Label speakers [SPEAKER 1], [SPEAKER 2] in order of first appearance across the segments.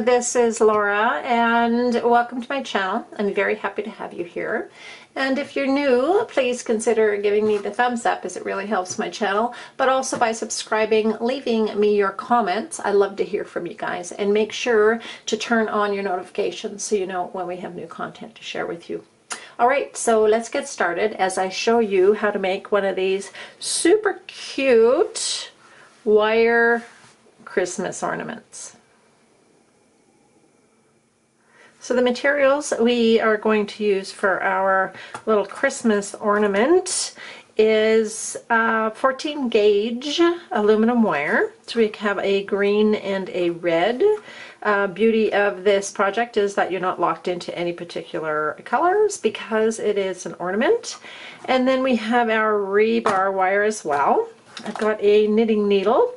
[SPEAKER 1] This is Laura and welcome to my channel. I'm very happy to have you here. And if you're new, please consider giving me the thumbs up as it really helps my channel, but also by subscribing, leaving me your comments. I love to hear from you guys and make sure to turn on your notifications so you know when we have new content to share with you. All right, so let's get started as I show you how to make one of these super cute wire Christmas ornaments. So the materials we are going to use for our little Christmas ornament is uh, 14 gauge aluminum wire. So we have a green and a red. Uh, beauty of this project is that you're not locked into any particular colors because it is an ornament. And then we have our rebar wire as well. I've got a knitting needle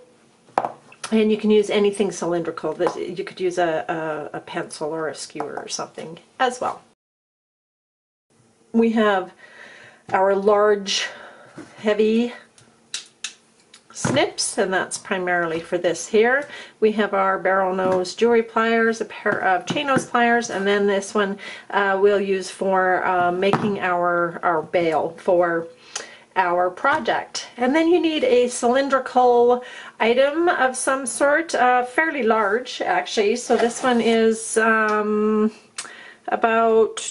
[SPEAKER 1] and you can use anything cylindrical. You could use a, a, a pencil or a skewer or something as well. We have our large, heavy snips, and that's primarily for this here. We have our barrel nose jewelry pliers, a pair of chain nose pliers, and then this one uh, we'll use for uh, making our, our bail for our project. And then you need a cylindrical item of some sort, uh, fairly large actually. So this one is um, about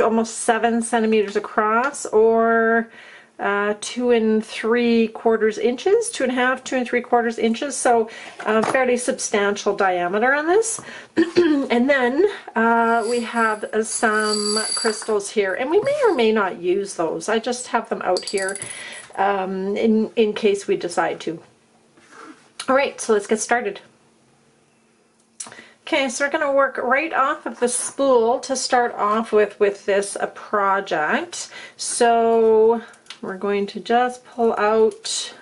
[SPEAKER 1] almost seven centimeters across or uh, two and three quarters inches, two and a half, two and three quarters inches, so uh, fairly substantial diameter on this. and then uh, we have some crystals here, and we may or may not use those. I just have them out here um, in, in case we decide to. All right, so let's get started. Okay, so we're going to work right off of the spool to start off with with this a project. So we're going to just pull out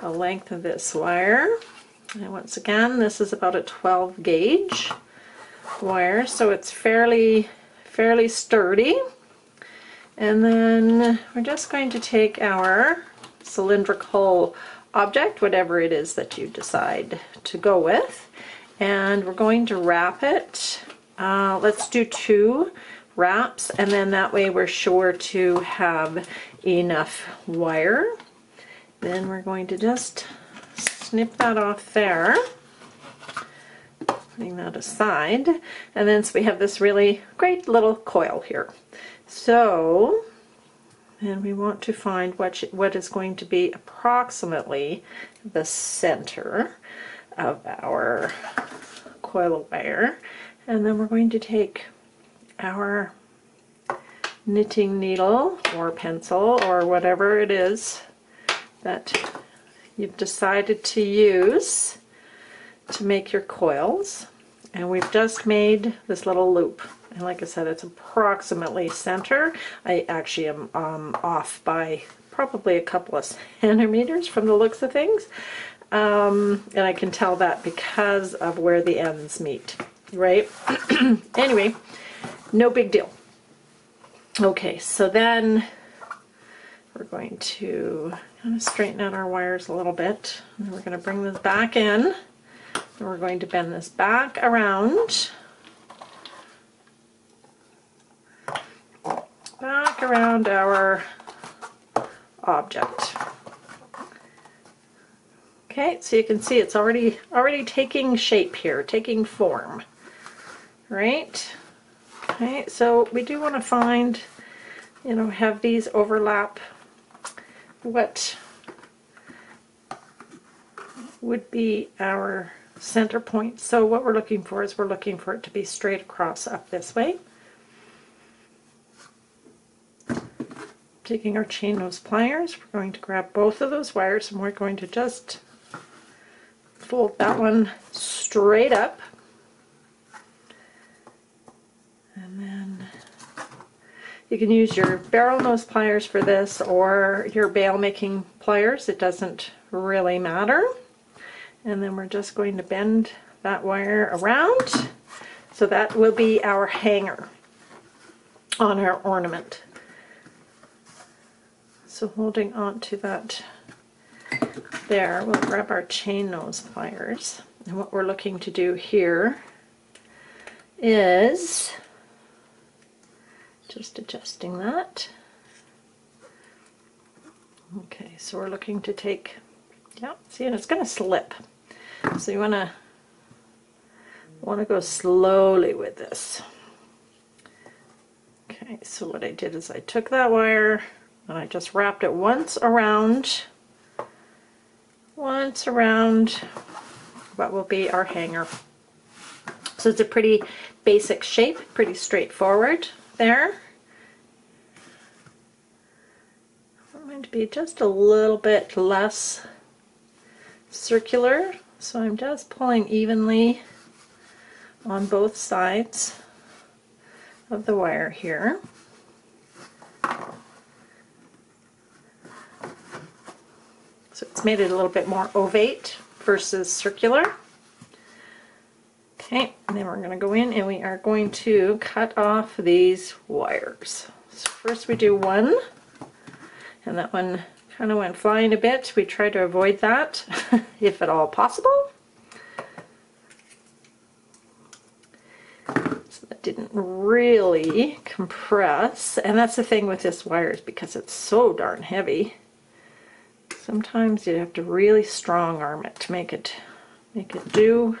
[SPEAKER 1] the length of this wire. And once again, this is about a 12 gauge wire, so it's fairly, fairly sturdy. And then we're just going to take our cylindrical object, whatever it is that you decide to go with, and we're going to wrap it. Uh, let's do two wraps, and then that way we're sure to have enough wire. Then we're going to just snip that off there, putting that aside. And then so we have this really great little coil here. So, and we want to find what, what is going to be approximately the center of our coil wire. And then we're going to take our knitting needle or pencil or whatever it is that you've decided to use to make your coils. And we've just made this little loop. And like I said it's approximately center. I actually am um, off by probably a couple of centimeters from the looks of things. Um, and I can tell that because of where the ends meet right? Anyway no big deal Okay, so then we're going to kind of straighten out our wires a little bit. And we're going to bring this back in. And we're going to bend this back around. Back around our object. Okay, so you can see it's already already taking shape here, taking form. Right? Okay, so we do want to find, you know, have these overlap what would be our center point. So what we're looking for is we're looking for it to be straight across up this way. Taking our chain nose pliers, we're going to grab both of those wires and we're going to just fold that one straight up You can use your barrel nose pliers for this or your bail making pliers. It doesn't really matter. And then we're just going to bend that wire around. So that will be our hanger on our ornament. So holding on to that there, we'll grab our chain nose pliers And what we're looking to do here is just adjusting that. Okay, so we're looking to take, yeah, see, and it's going to slip. So you want to want to go slowly with this. Okay, so what I did is I took that wire and I just wrapped it once around, once around what will be our hanger. So it's a pretty basic shape, pretty straightforward there. I'm going to be just a little bit less circular, so I'm just pulling evenly on both sides of the wire here. So it's made it a little bit more ovate versus circular. Okay, and then we're going to go in and we are going to cut off these wires. So first we do one, and that one kind of went flying a bit. We try to avoid that if at all possible. So that didn't really compress, and that's the thing with this wire is because it's so darn heavy. Sometimes you have to really strong arm it to make it make it do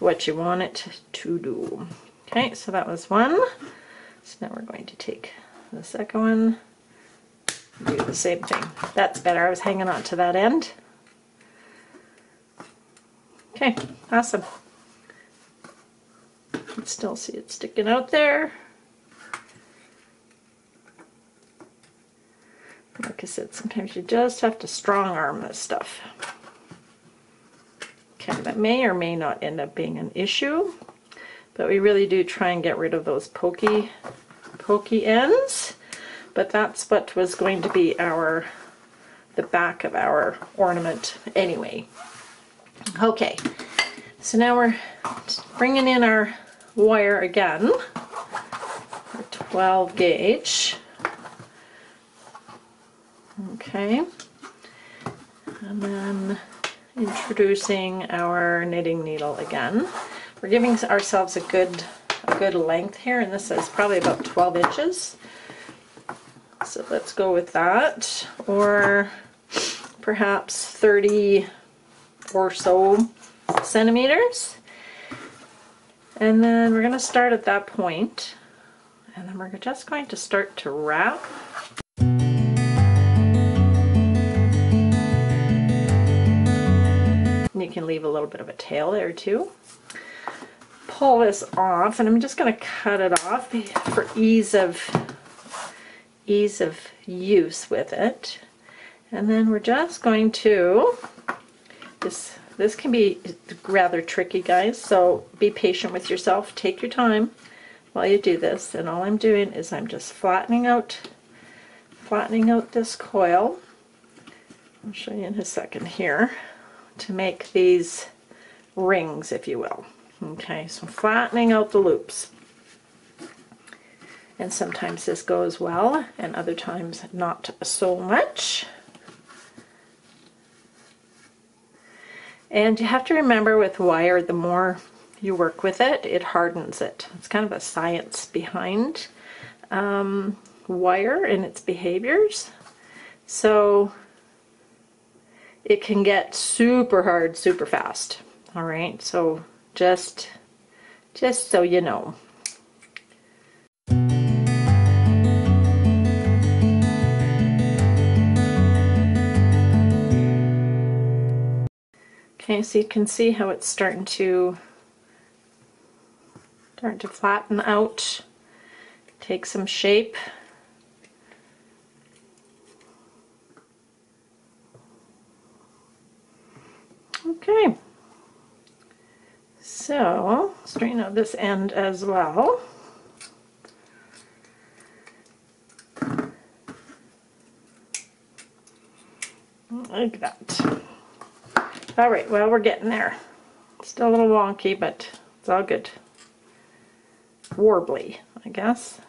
[SPEAKER 1] what you want it to do. Okay, so that was one. So now we're going to take the second one, do the same thing. That's better. I was hanging on to that end. Okay, awesome. You can still see it sticking out there. Like I said, sometimes you just have to strong arm this stuff. That may or may not end up being an issue, but we really do try and get rid of those pokey, pokey ends. But that's what was going to be our, the back of our ornament anyway. Okay, so now we're bringing in our wire again, 12 gauge. Okay, and then introducing our knitting needle again. We're giving ourselves a good a good length here and this is probably about 12 inches. So let's go with that or perhaps 30 or so centimeters. And then we're going to start at that point and then we're just going to start to wrap you can leave a little bit of a tail there too. Pull this off and I'm just going to cut it off for ease of ease of use with it. And then we're just going to this this can be rather tricky guys so be patient with yourself take your time while you do this and all I'm doing is I'm just flattening out flattening out this coil I'll show you in a second here to make these rings, if you will. Okay, so flattening out the loops. And sometimes this goes well, and other times not so much. And you have to remember with wire, the more you work with it, it hardens it. It's kind of a science behind um, wire and its behaviors. So it can get super hard super fast. All right, so just, just so you know. Okay, so you can see how it's starting to starting to flatten out, take some shape. Okay, so straighten out this end as well. Like that. All right, well, we're getting there. Still a little wonky, but it's all good. Warbly, I guess.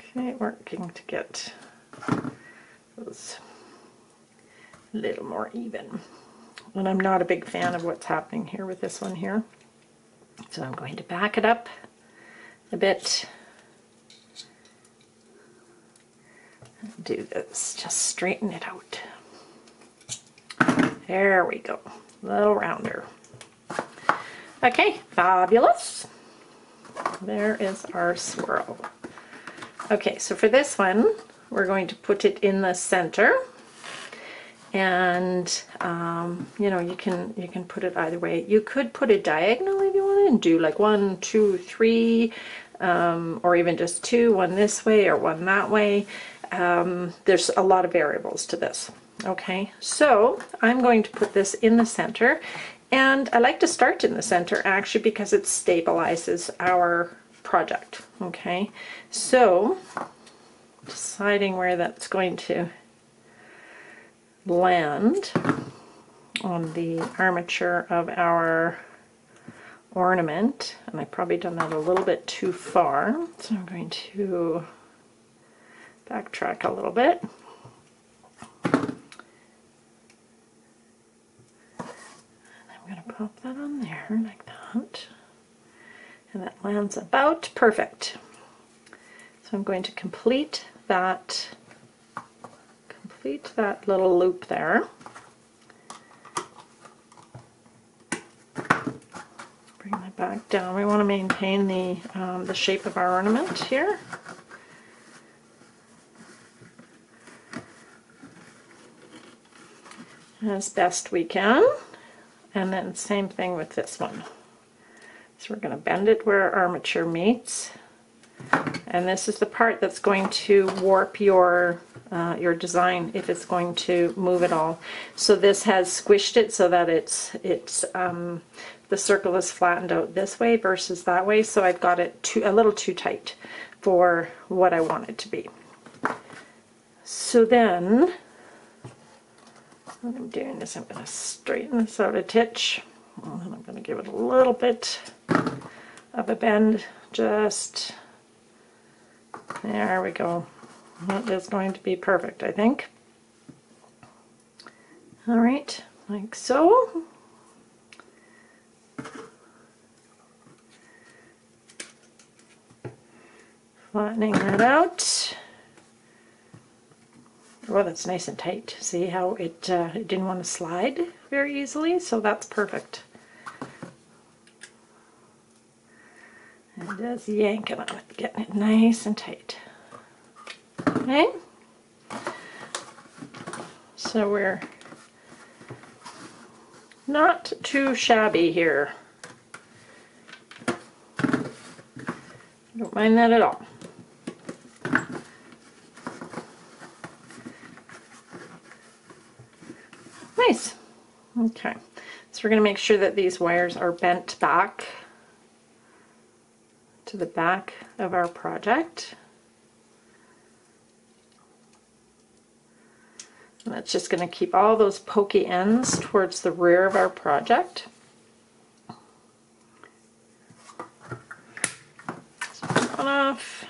[SPEAKER 1] Okay, working to get those a little more even. And I'm not a big fan of what's happening here with this one here. So I'm going to back it up a bit. Do this, just straighten it out. There we go, a little rounder. Okay, fabulous. There is our swirl. Okay, so for this one, we're going to put it in the center. And um, you know, you can you can put it either way. You could put it diagonally if you want and do like one, two, three, um, or even just two, one this way or one that way. Um, there's a lot of variables to this. Okay, so I'm going to put this in the center and I like to start in the center actually because it stabilizes our project. Okay, so deciding where that's going to land on the armature of our ornament and I've probably done that a little bit too far so I'm going to backtrack a little bit I'm going to pop that on there like that. And that lands about perfect. So I'm going to complete that complete that little loop there. Bring that back down. We want to maintain the, um, the shape of our ornament here. As best we can. And then same thing with this one. So we're going to bend it where our armature meets. And this is the part that's going to warp your uh, your design if it's going to move at all. So this has squished it so that it's it's um, the circle is flattened out this way versus that way. So I've got it too, a little too tight for what I want it to be. So then what I'm doing is I'm going to straighten this out a titch and I'm going to give it a little bit of a bend just there we go. That is going to be perfect I think. Alright like so. Flattening that out. Well, that's nice and tight. See how it, uh, it didn't want to slide very easily, so that's perfect. And just yanking on it, getting it nice and tight. Okay? So we're not too shabby here. Don't mind that at all. Nice. Okay, so we're going to make sure that these wires are bent back to the back of our project. And that's just going to keep all those pokey ends towards the rear of our project. Off.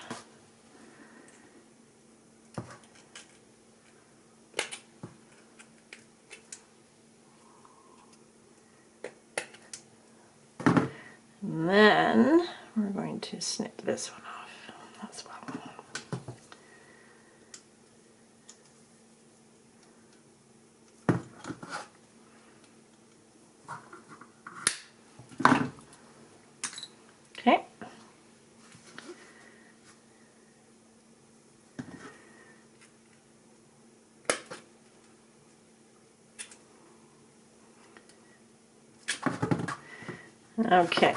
[SPEAKER 1] And then we're going to snip this one off as well. Okay. Okay,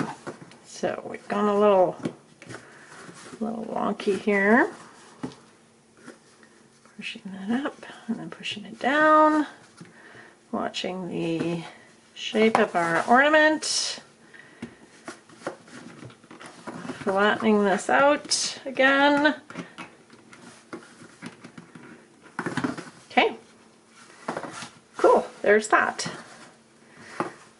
[SPEAKER 1] so we've gone a little, little wonky here. Pushing that up and then pushing it down. Watching the shape of our ornament. Flattening this out again. Okay, cool, there's that.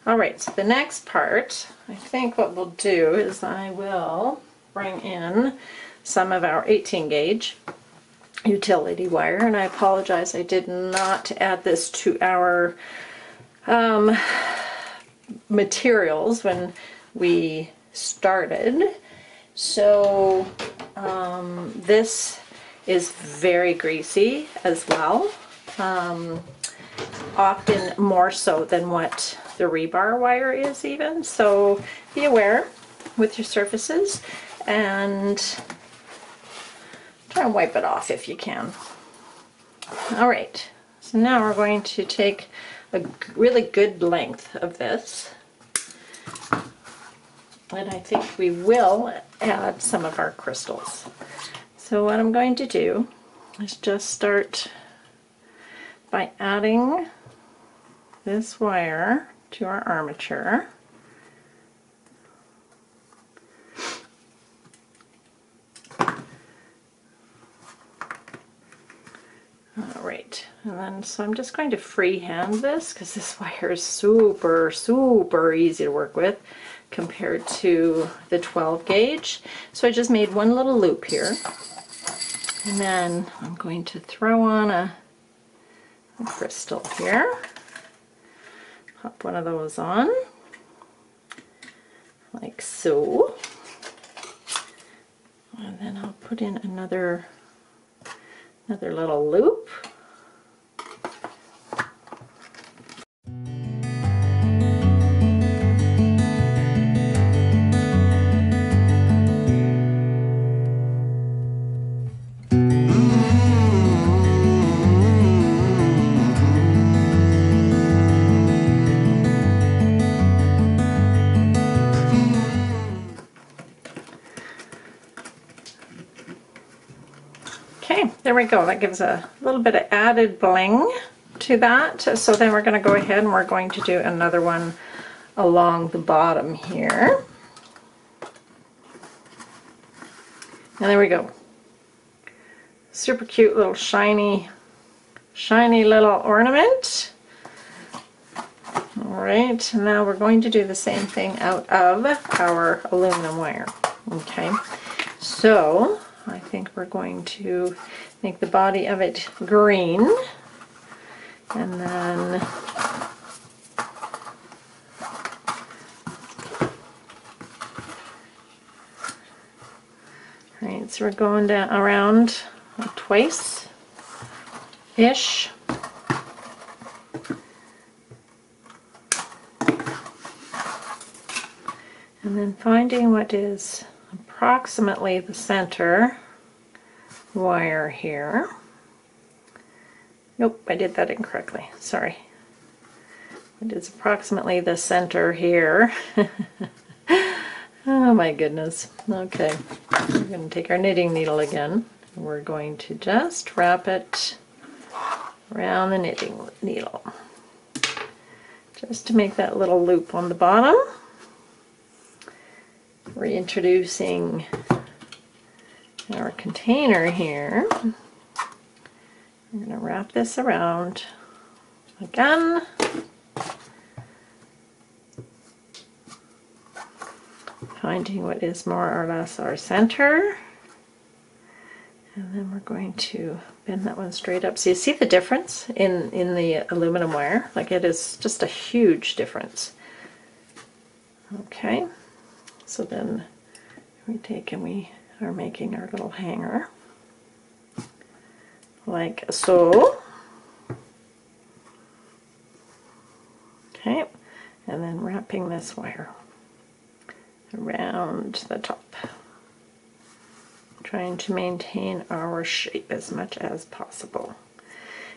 [SPEAKER 1] All right, so the next part, I think what we'll do is I will bring in some of our 18 gauge utility wire and I apologize I did not add this to our um, materials when we started. So um, this is very greasy as well um, often more so than what the rebar wire is even. So be aware with your surfaces and try and wipe it off if you can. All right, so now we're going to take a really good length of this and I think we will add some of our crystals. So what I'm going to do is just start by adding this wire to our armature. All right, and then so I'm just going to freehand this because this wire is super, super easy to work with compared to the 12 gauge. So I just made one little loop here. And then I'm going to throw on a, a crystal here. Pop one of those on, like so. And then I'll put in another another little loop. There we go. That gives a little bit of added bling to that. So then we're going to go ahead and we're going to do another one along the bottom here. And there we go. Super cute little shiny, shiny little ornament. Alright, now we're going to do the same thing out of our aluminum wire. Okay, so I think we're going to make the body of it green and then Alright, so we're going down around twice ish. And then finding what is approximately the center wire here. Nope, I did that incorrectly. Sorry. It is approximately the center here. oh my goodness. Okay, we're going to take our knitting needle again. We're going to just wrap it around the knitting needle. Just to make that little loop on the bottom. Reintroducing our container here. I'm going to wrap this around again. Finding what is more or less our center. And then we're going to bend that one straight up. So you see the difference in, in the aluminum wire? Like it is just a huge difference. Okay, so then we take and we are making our little hanger like so. Okay, and then wrapping this wire around the top. Trying to maintain our shape as much as possible.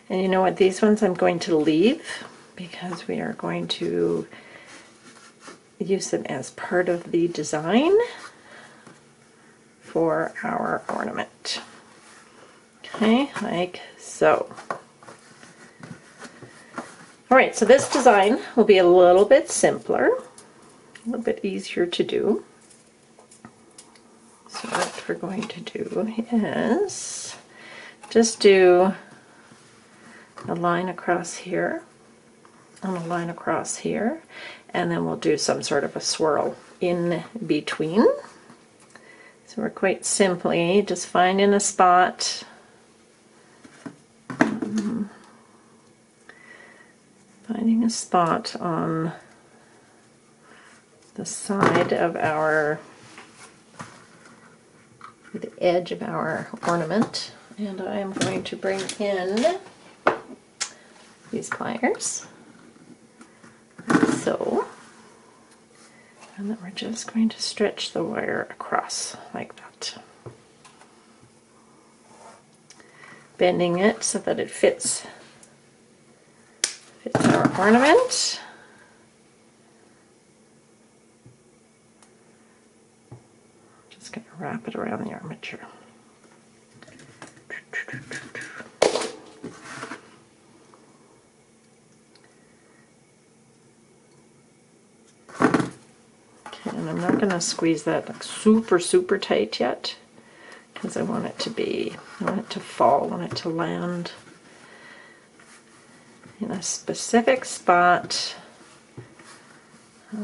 [SPEAKER 1] And you know what, these ones I'm going to leave because we are going to use them as part of the design for our ornament. Okay, like so. Alright, so this design will be a little bit simpler, a little bit easier to do. So what we're going to do is just do a line across here and a line across here and then we'll do some sort of a swirl in between. So we're quite simply just finding a spot. Finding a spot on the side of our the edge of our ornament. And I am going to bring in these pliers. So and then we're just going to stretch the wire across like that. Bending it so that it fits, fits our ornament. Just going to wrap it around the armature. And I'm not going to squeeze that like super super tight yet because I want it to be I want it to fall I want it to land in a specific spot.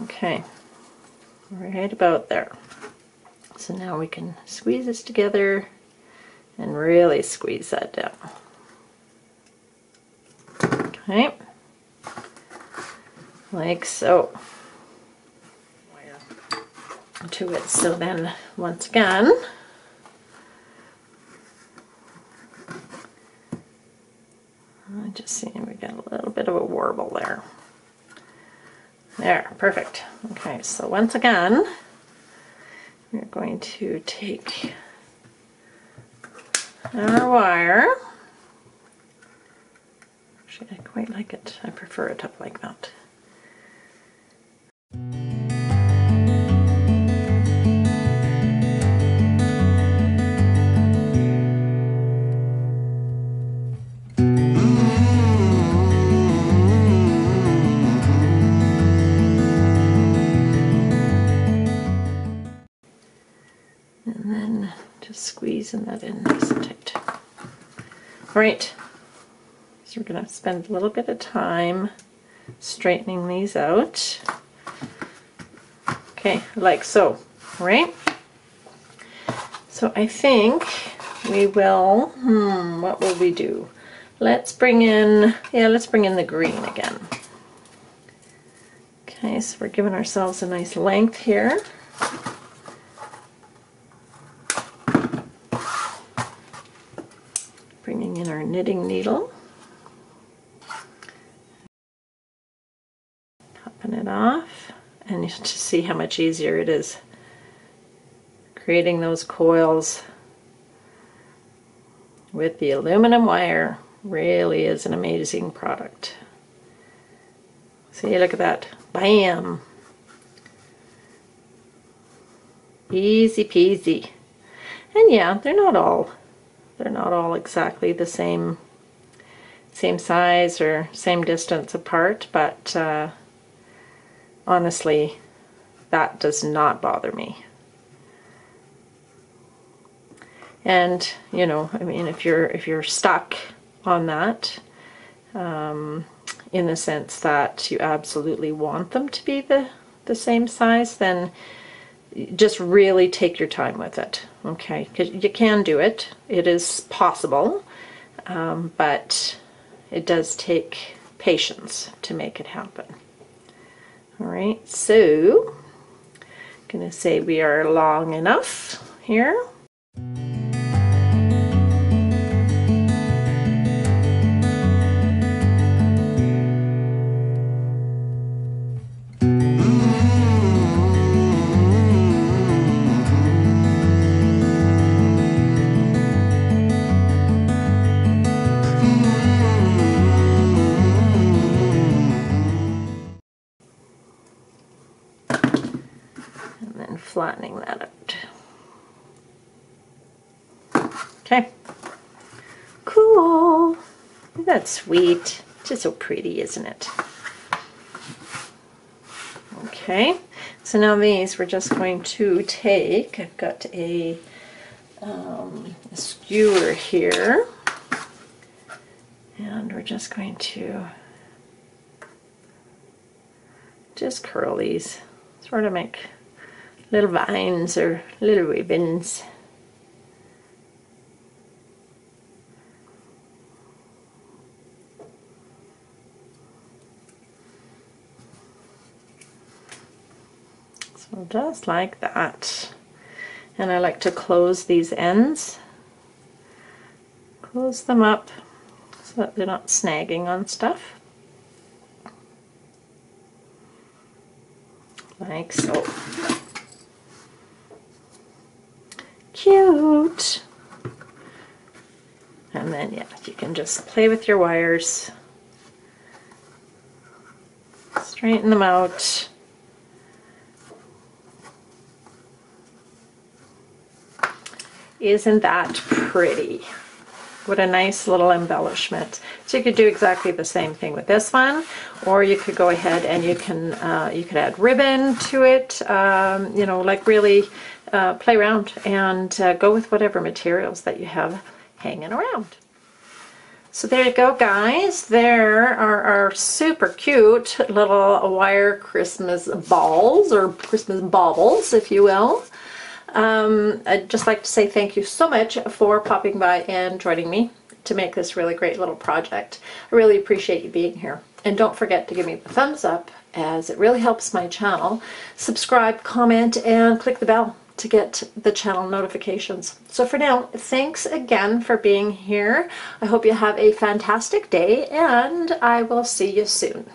[SPEAKER 1] Okay right about there. So now we can squeeze this together and really squeeze that down. Okay. Like so to it. So then once again, I just seeing we got a little bit of a warble there. There, perfect. Okay, so once again, we're going to take our wire. Actually, I quite like it. I prefer it up like that. Squeezing that in nice and tight. All right, so we're going to spend a little bit of time straightening these out. Okay, like so, right? So I think we will, hmm, what will we do? Let's bring in, yeah, let's bring in the green again. Okay, so we're giving ourselves a nice length here. Knitting needle. Popping it off and you just see how much easier it is creating those coils with the aluminum wire really is an amazing product. See, look at that. Bam! Easy peasy. And yeah, they're not all they're not all exactly the same same size or same distance apart, but uh, honestly, that does not bother me. And you know, I mean, if you're if you're stuck on that, um, in the sense that you absolutely want them to be the the same size, then just really take your time with it okay? Because you can do it. It is possible um, but it does take patience to make it happen. All right so I'm gonna say we are long enough here that sweet? Just so pretty, isn't it? Okay, so now these we're just going to take, I've got a, um, a skewer here, and we're just going to just curl these, sort of make little vines or little ribbons. Just like that. And I like to close these ends. Close them up so that they're not snagging on stuff. Like so. Cute! And then, yeah, you can just play with your wires. Straighten them out. Isn't that pretty? What a nice little embellishment. So you could do exactly the same thing with this one, or you could go ahead and you can uh, you could add ribbon to it. Um, you know, like really uh, play around and uh, go with whatever materials that you have hanging around. So there you go, guys. There are our super cute little wire Christmas balls or Christmas baubles, if you will. Um, I'd just like to say thank you so much for popping by and joining me to make this really great little project. I really appreciate you being here. And don't forget to give me the thumbs up as it really helps my channel. Subscribe, comment, and click the bell to get the channel notifications. So for now, thanks again for being here. I hope you have a fantastic day and I will see you soon.